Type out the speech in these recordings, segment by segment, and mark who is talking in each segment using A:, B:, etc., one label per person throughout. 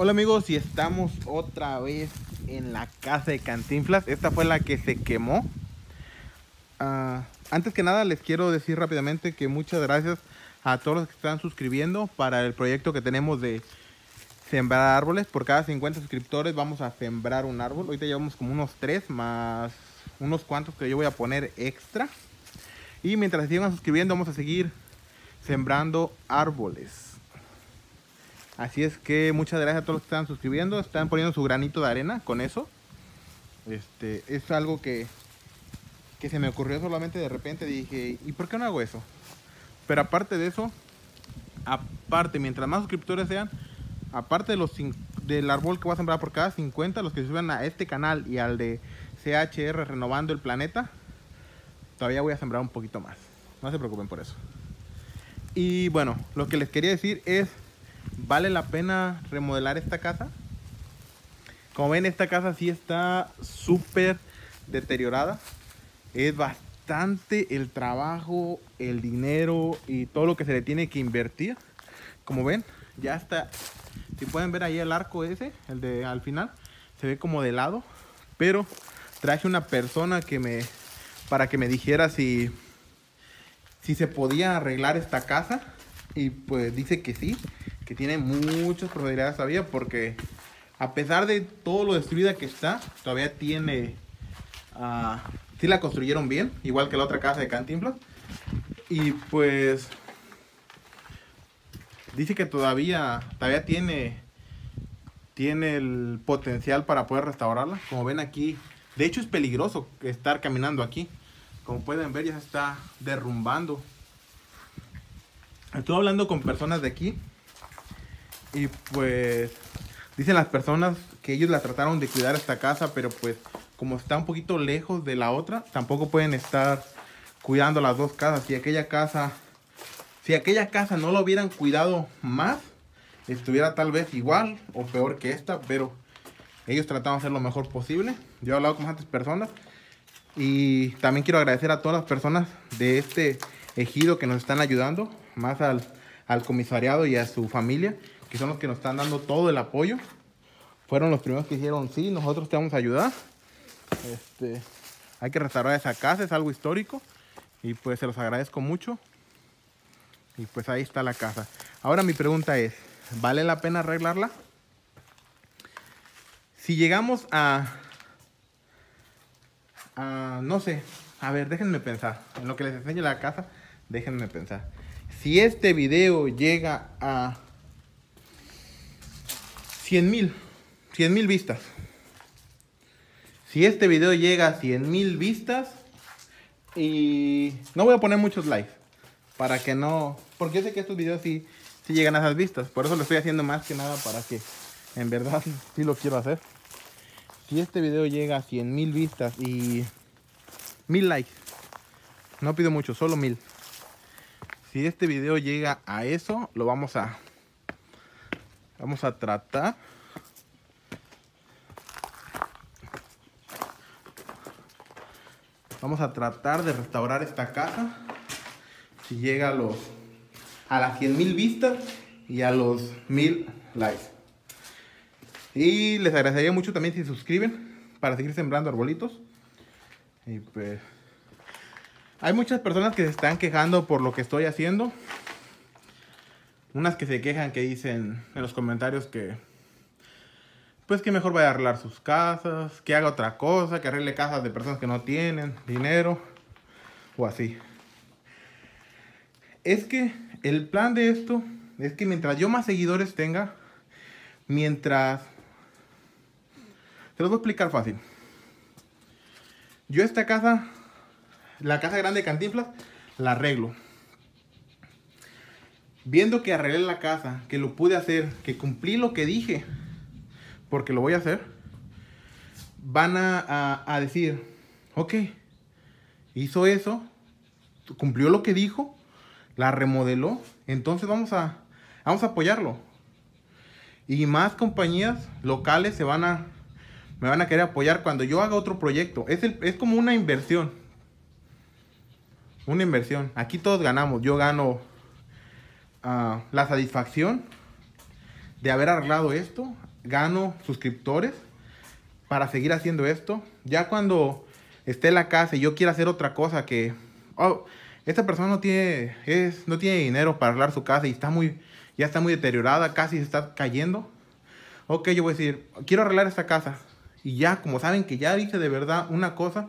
A: Hola amigos y estamos otra vez en la casa de Cantinflas. Esta fue la que se quemó. Ah, antes que nada les quiero decir rápidamente que muchas gracias a todos los que están suscribiendo para el proyecto que tenemos de sembrar árboles. Por cada 50 suscriptores vamos a sembrar un árbol. Ahorita llevamos como unos 3 más unos cuantos que yo voy a poner extra. Y mientras sigan suscribiendo vamos a seguir sembrando árboles. Así es que muchas gracias a todos los que están suscribiendo, están poniendo su granito de arena con eso. Este, es algo que, que se me ocurrió solamente de repente. Dije, ¿y por qué no hago eso? Pero aparte de eso, aparte, mientras más suscriptores sean, aparte de los del árbol que voy a sembrar por cada 50, los que se suban a este canal y al de CHR Renovando el Planeta, todavía voy a sembrar un poquito más. No se preocupen por eso. Y bueno, lo que les quería decir es ¿Vale la pena remodelar esta casa? Como ven, esta casa sí está súper deteriorada. Es bastante el trabajo, el dinero y todo lo que se le tiene que invertir. Como ven, ya está. Si pueden ver ahí el arco ese, el de al final, se ve como de lado. Pero traje una persona que me, para que me dijera si, si se podía arreglar esta casa. Y pues dice que sí que tiene muchas probabilidades todavía porque a pesar de todo lo destruida que está, todavía tiene... Uh, sí la construyeron bien, igual que la otra casa de Cantinflas. Y pues... Dice que todavía, todavía tiene, tiene el potencial para poder restaurarla. Como ven aquí, de hecho es peligroso estar caminando aquí. Como pueden ver ya se está derrumbando. Estuve hablando con personas de aquí y pues dicen las personas que ellos la trataron de cuidar esta casa, pero pues como está un poquito lejos de la otra, tampoco pueden estar cuidando las dos casas. Si aquella casa, si aquella casa no lo hubieran cuidado más, estuviera tal vez igual o peor que esta, pero ellos trataron de hacer lo mejor posible. Yo he hablado con bastantes personas y también quiero agradecer a todas las personas de este ejido que nos están ayudando, más al, al comisariado y a su familia que son los que nos están dando todo el apoyo. Fueron los primeros que dijeron, sí, nosotros te vamos a ayudar. Este, hay que restaurar esa casa, es algo histórico. Y pues se los agradezco mucho. Y pues ahí está la casa. Ahora mi pregunta es, ¿vale la pena arreglarla? Si llegamos a, a, no sé, a ver, déjenme pensar. En lo que les enseño la casa, déjenme pensar. Si este video llega a 100 mil, 100 mil vistas. Si este video llega a 100 mil vistas y no voy a poner muchos likes para que no, porque yo sé que estos videos sí, sí llegan a esas vistas, por eso lo estoy haciendo más que nada para que en verdad sí lo quiero hacer. Si este video llega a 100 mil vistas y mil likes, no pido mucho, solo mil. Si este video llega a eso, lo vamos a Vamos a tratar. Vamos a tratar de restaurar esta casa. Si llega a los a las 100 mil vistas y a los mil likes. Y les agradecería mucho también si suscriben para seguir sembrando arbolitos. Pues hay muchas personas que se están quejando por lo que estoy haciendo. Unas que se quejan que dicen en los comentarios que pues que mejor vaya a arreglar sus casas, que haga otra cosa, que arregle casas de personas que no tienen dinero o así. Es que el plan de esto es que mientras yo más seguidores tenga, mientras... Te lo voy a explicar fácil. Yo esta casa, la casa grande de Cantinflas, la arreglo viendo que arreglé la casa, que lo pude hacer, que cumplí lo que dije, porque lo voy a hacer, van a, decir, ok, hizo eso, cumplió lo que dijo, la remodeló, entonces vamos a, vamos a apoyarlo. Y más compañías locales se van a, me van a querer apoyar cuando yo haga otro proyecto. Es, es como una inversión. Una inversión. Aquí todos ganamos. Yo gano la satisfacción de haber arreglado esto. gano suscriptores para seguir haciendo esto. Ya cuando esté la casa y yo quiera hacer otra cosa que, oh, esta persona no tiene, es, no tiene dinero para arreglar su casa y está muy, ya está muy deteriorada, casi se está cayendo. Ok, yo voy a decir, quiero arreglar esta casa. Y ya, como saben que ya hice de verdad una cosa,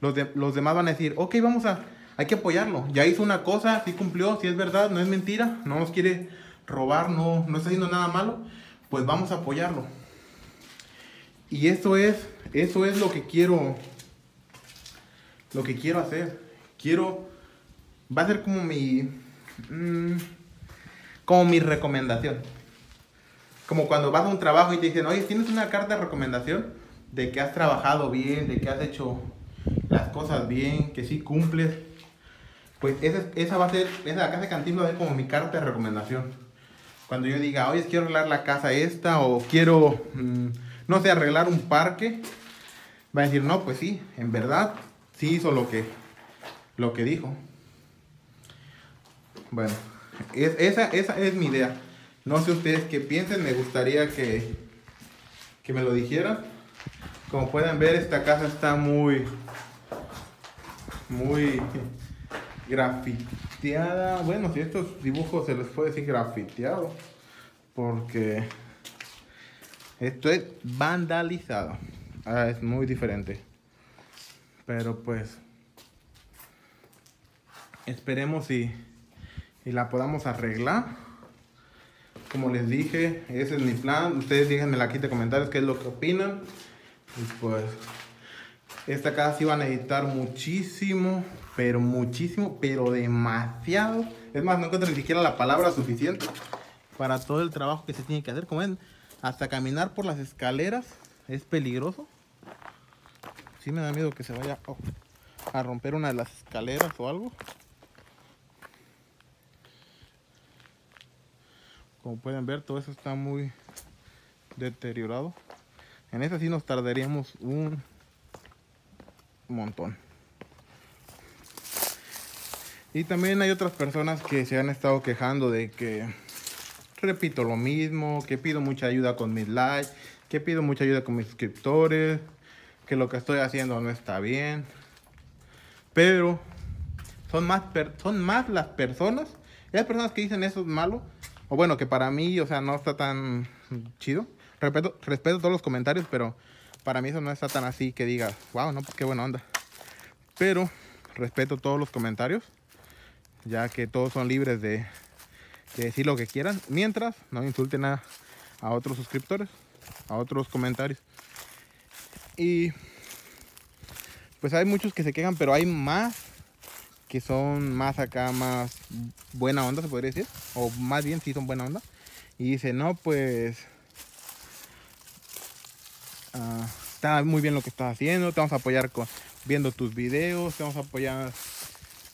A: los, los demás van a decir, ok, vamos a, hay que apoyarlo. Ya hizo una cosa, sí cumplió, si es verdad, no es mentira, no nos quiere robar, no, no está haciendo nada malo, pues vamos a apoyarlo. Y eso es, eso es lo que quiero, lo que quiero hacer. Quiero, va a ser como mi, mm, como mi recomendación. Como cuando vas a un trabajo y te dicen, oye, ¿tienes una carta de recomendación? De que has trabajado bien, de que has hecho las cosas bien, que sí cumples. Pues esa, esa va a ser, esa casa de cantina va a ser como mi carta de recomendación. Cuando yo diga, oye, quiero arreglar la casa esta o quiero... Mm, no sé, arreglar un parque, va a decir, no, pues sí, en verdad, sí hizo lo que, lo que dijo. Bueno, esa, esa es mi idea. No sé ustedes qué piensen, me gustaría que, que me lo dijeran. Como pueden ver, esta casa está muy, muy grafiteada. Bueno, si estos dibujos se les puede decir grafiteado, porque esto es vandalizado. Ah, es muy diferente. Pero pues esperemos y, y la podamos arreglar. Como les dije, ese es mi plan. Ustedes díganme aquí en comentarios qué es lo que opinan. Y pues esta casa sí va a necesitar muchísimo, pero muchísimo, pero demasiado. Es más, no encuentro ni siquiera la palabra suficiente para todo el trabajo que se tiene que hacer. Como ven, hasta caminar por las escaleras es peligroso. Sí me da miedo que se vaya a romper una de las escaleras o algo. Como pueden ver, todo eso está muy deteriorado. En esa sí nos tardaríamos un montón. Y también hay otras personas que se han estado quejando de que repito lo mismo, que pido mucha ayuda con mis likes, que pido mucha ayuda con mis suscriptores, que lo que estoy haciendo no está bien. Pero son más, son más las personas, hay personas que dicen eso es malo, o bueno, que para mí, o sea, no está tan chido. Respeto, respeto todos los comentarios, pero para mí eso no está tan así que diga, wow, no, qué buena onda. Pero respeto todos los comentarios, ya que todos son libres de, decir lo que quieran, mientras no insulten a, a otros suscriptores, a otros comentarios. Y pues hay muchos que se quejan, pero hay más que son más acá, más buena onda, se podría decir. O más bien, sí son buena onda. Y dice, no, pues... Ah, está muy bien lo que estás haciendo, te vamos a apoyar con, viendo tus videos, te vamos a apoyar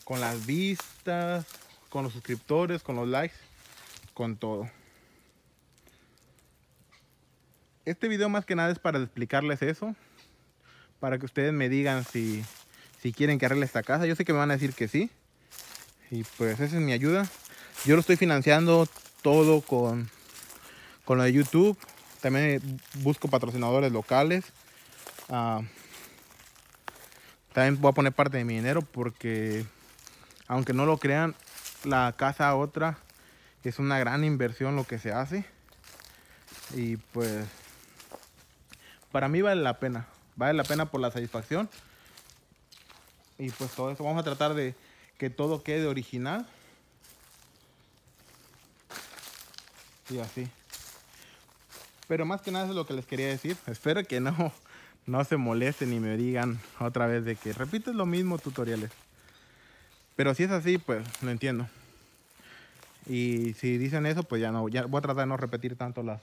A: con las vistas, con los suscriptores, con los likes con todo. Este video más que nada es para explicarles eso. Para que ustedes me digan si, si quieren que arregle esta casa. Yo sé que me van a decir que sí. Y pues esa es mi ayuda. Yo lo estoy financiando todo con, con lo de YouTube. También busco patrocinadores locales. Ah, también voy a poner parte de mi dinero porque aunque no lo crean, la casa otra es una gran inversión lo que se hace. Y pues para mí vale la pena. Vale la pena por la satisfacción. Y pues todo eso. Vamos a tratar de que todo quede original. Y así. Pero más que nada eso es lo que les quería decir. Espero que no, no se molesten y me digan otra vez de que repites lo mismo tutoriales. Pero si es así, pues lo entiendo. Y si dicen eso, pues ya no, ya voy a tratar de no repetir tanto las,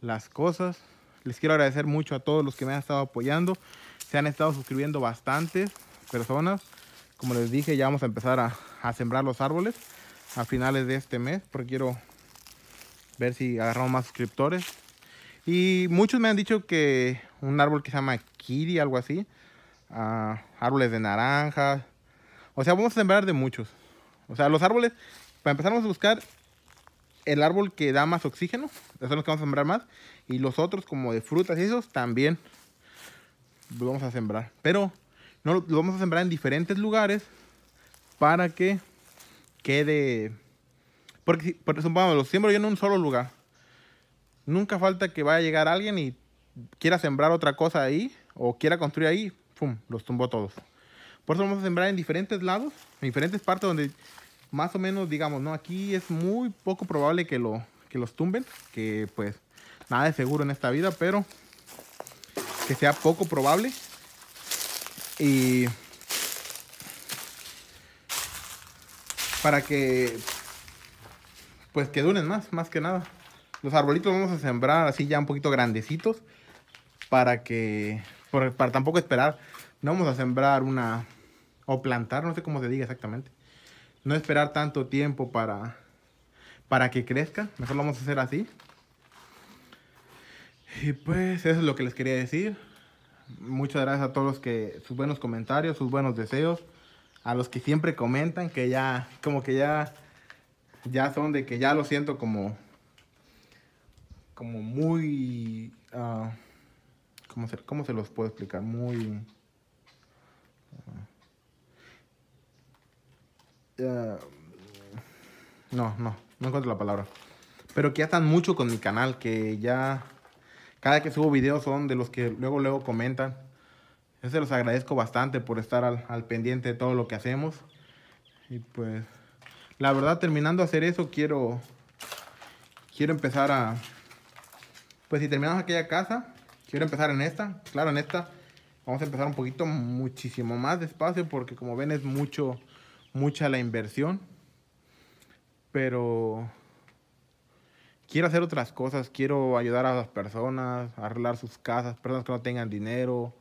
A: las cosas. Les quiero agradecer mucho a todos los que me han estado apoyando. Se han estado suscribiendo bastantes personas. Como les dije, ya vamos a empezar a, a sembrar los árboles a finales de este mes. Porque quiero ver si agarramos más suscriptores. Y muchos me han dicho que un árbol que se llama Kiri, algo así. Uh, árboles de naranja. O sea, vamos a sembrar de muchos. O sea, los árboles para empezar vamos a buscar el árbol que da más oxígeno, esos son los que vamos a sembrar más. Y los otros, como de frutas y esos, también los vamos a sembrar. Pero no los vamos a sembrar en diferentes lugares para que quede. Porque, porque supongamos, los siembro yo en un solo lugar. Nunca falta que vaya a llegar alguien y quiera sembrar otra cosa ahí o quiera construir ahí, ¡pum! Los tumbó todos. Por eso vamos a sembrar en diferentes lados, en diferentes partes donde más o menos, digamos, ¿no? Aquí es muy poco probable que, lo, que los tumben, que pues nada es seguro en esta vida, pero que sea poco probable. Y para que pues que duren más, más que nada. Los arbolitos vamos a sembrar así ya un poquito grandecitos para que, para tampoco esperar, no vamos a sembrar una, o plantar, no sé cómo se diga exactamente. No esperar tanto tiempo para, para que crezcan, mejor lo vamos a hacer así. Y pues eso es lo que les quería decir. Muchas gracias a todos los que, sus buenos comentarios, sus buenos deseos. A los que siempre comentan, que ya, como que ya, ya son de que ya lo siento como, como muy, uh, ¿cómo, se, ¿cómo se los puedo explicar? Muy... Uh, no, no, no encuentro la palabra. Pero que ya están mucho con mi canal, que ya cada que subo videos son de los que luego luego comentan. Yo se los agradezco bastante por estar al, al, pendiente de todo lo que hacemos. Y pues, la verdad, terminando de hacer eso, quiero, quiero empezar a, pues si terminamos aquella casa, quiero empezar en esta. Claro, en esta vamos a empezar un poquito muchísimo más despacio porque como ven es mucho, mucha la inversión. Pero quiero hacer otras cosas. Quiero ayudar a las personas arreglar sus casas, personas que no tengan dinero,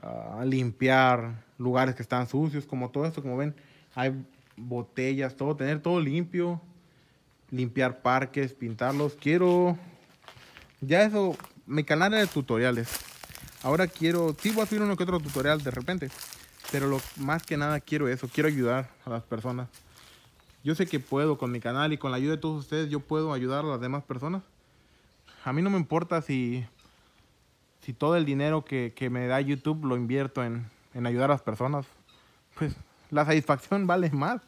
A: a limpiar lugares que están sucios, como todo esto, como ven, hay botellas, todo, tener todo limpio, limpiar parques, pintarlos. Quiero ya eso, mi canal es de tutoriales. Ahora quiero, sí voy a subir uno que otro tutorial de repente. Pero lo más que nada quiero eso, quiero ayudar a las personas. Yo sé que puedo con mi canal y con la ayuda de todos ustedes, yo puedo ayudar a las demás personas. A mí no me importa si, si todo el dinero que, que me da YouTube lo invierto en, en ayudar a las personas. Pues la satisfacción vale más.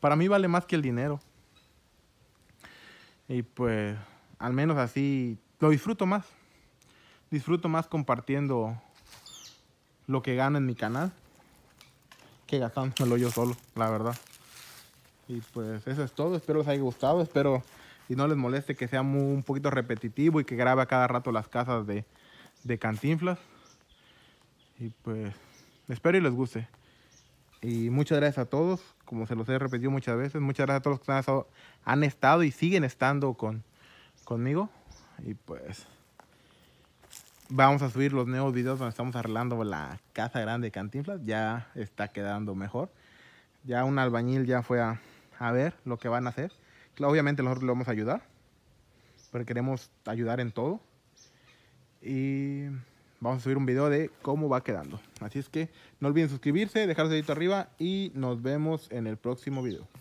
A: Para mí vale más que el dinero. Y pues, al menos así lo disfruto más. Disfruto más compartiendo lo que gano en mi canal que gastándomelo yo solo, la verdad. Y pues eso es todo. Espero les haya gustado. Espero y no les moleste que sea muy, un poquito repetitivo y que grabe a cada rato las casas de, de cantinflas. Y pues espero y les guste. Y muchas gracias a todos. Como se los he repetido muchas veces. Muchas gracias a todos los que han estado, han estado y siguen estando con, conmigo. Y pues vamos a subir los nuevos videos donde estamos arreglando la casa grande de Cantinflas. Ya está quedando mejor. Ya un albañil ya fue a, ver lo que van a hacer. Obviamente nosotros le vamos a ayudar. Pero queremos ayudar en todo. Y vamos a subir un video de cómo va quedando. Así es que no olviden suscribirse, dejar su dedito arriba y nos vemos en el próximo video.